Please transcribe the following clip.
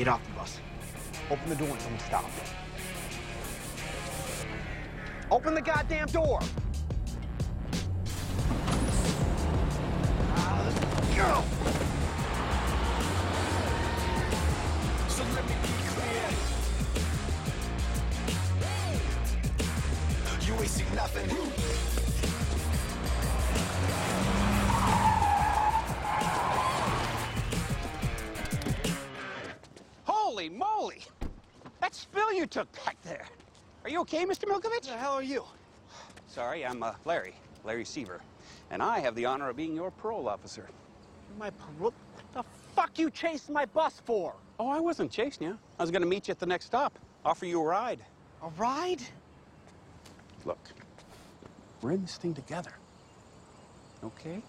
Get off er the bus. Open the door and don't stop. Open the goddamn door! Go! Nothing. Holy moly! That spill you took back there. Are you okay, Mr. Milkovich? the hell are you? Sorry, I'm uh, Larry, Larry Seaver. And I have the honor of being your parole officer. My parole. What the fuck you chasing my bus for? Oh, I wasn't chasing you. I was going to meet you at the next stop, offer you a ride. A ride? Look, we're in this thing together. Okay?